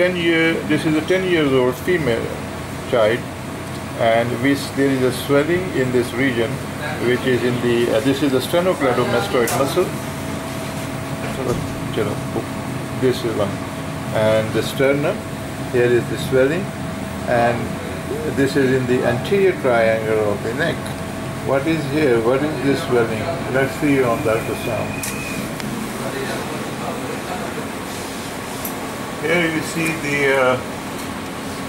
10 year this is a 10 years old female child and there is a swelling in this region which is in the uh, this is the sternocleidomastoid muscle. This is one. And the sternum here is the swelling and this is in the anterior triangle of the neck. What is here? What is this swelling? Let's see on the ultrasound here you see the uh,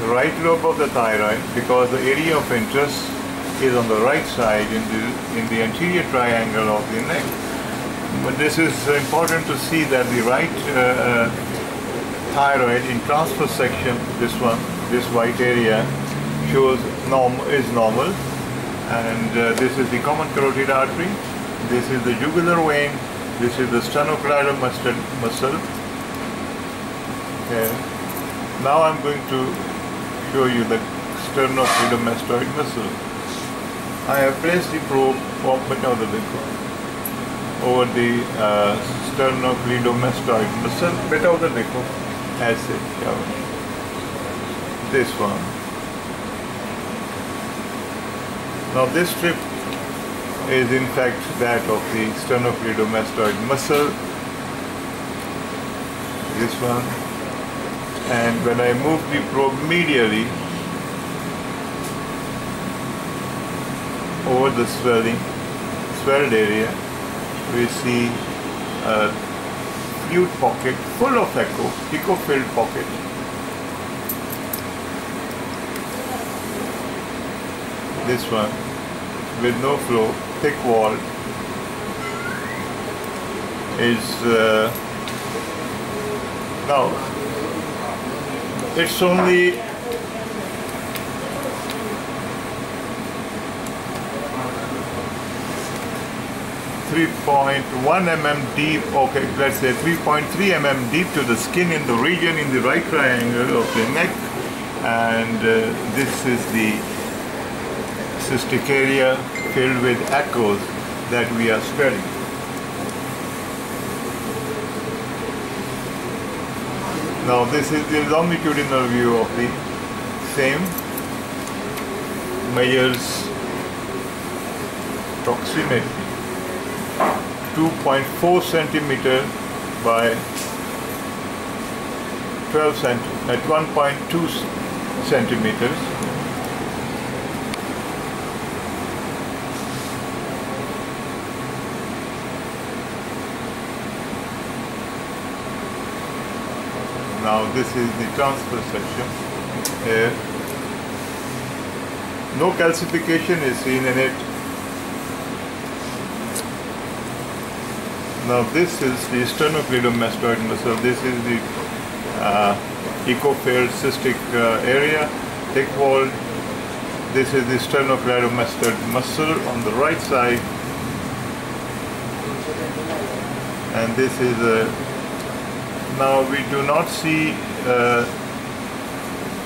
right lobe of the thyroid because the area of interest is on the right side in the, in the anterior triangle of the neck. But this is important to see that the right uh, thyroid in transverse section, this one, this white area, shows norm is normal. And uh, this is the common carotid artery. This is the jugular vein. This is the sternocleidomastoid muscle. Okay. Now I'm going to show you the sternocleidomastoid muscle. I have placed the probe of the over the uh, sternocleidomastoid muscle, bit of the nickel as it shows. This one. Now this strip is in fact that of the sternocleidomastoid muscle. This one and when I move the probe medially over the swelling, swelled area, we see a fluid pocket full of echo, echo filled pocket. This one with no flow, thick wall is uh, now it's only Three point one mm deep. Okay, let's say three point three mm deep to the skin in the region in the right triangle of the neck, and uh, this is the cystic area filled with echoes that we are studying. Now this is the longitudinal view of the same measures proximity. 2.4 centimeter by 12 cent at 1.2 centimeters Now this is the transverse section. Uh, no calcification is seen in it. Now this is the sternocleidomastoid muscle. This is the uh, cystic uh, area, thick wall. This is the sternocleidomastoid muscle on the right side. And this is a now we do not see uh,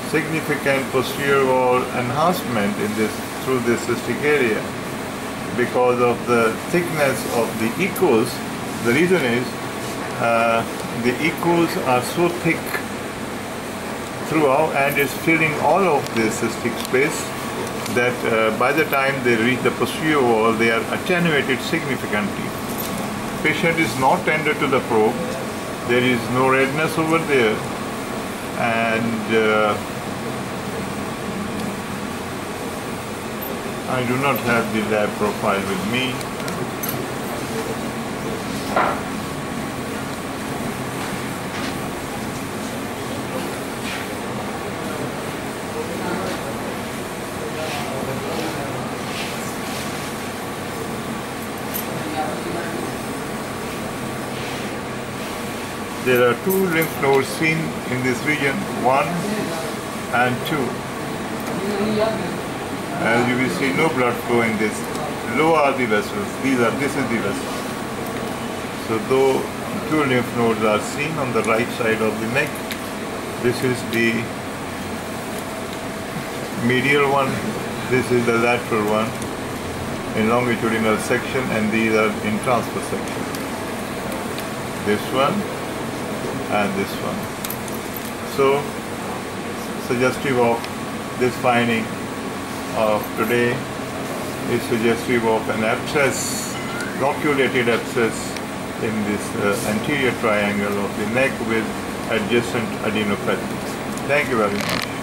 significant posterior wall enhancement in this through this cystic area because of the thickness of the echoes. The reason is uh, the echoes are so thick throughout and it's filling all of the cystic space that uh, by the time they reach the posterior wall they are attenuated significantly. Patient is not tender to the probe there is no redness over there. And uh, I do not have the lab profile with me there are two lymph nodes seen in this region, one and two. As you will see, no blood flow in this. Low are the vessels. These are. This is the vessel. So though two lymph nodes are seen on the right side of the neck, this is the medial one. This is the lateral one in longitudinal section, and these are in transverse section. This one and this one. So suggestive of this finding of today is suggestive of an abscess, loculated abscess in this uh, anterior triangle of the neck with adjacent adenopathy. Thank you very much.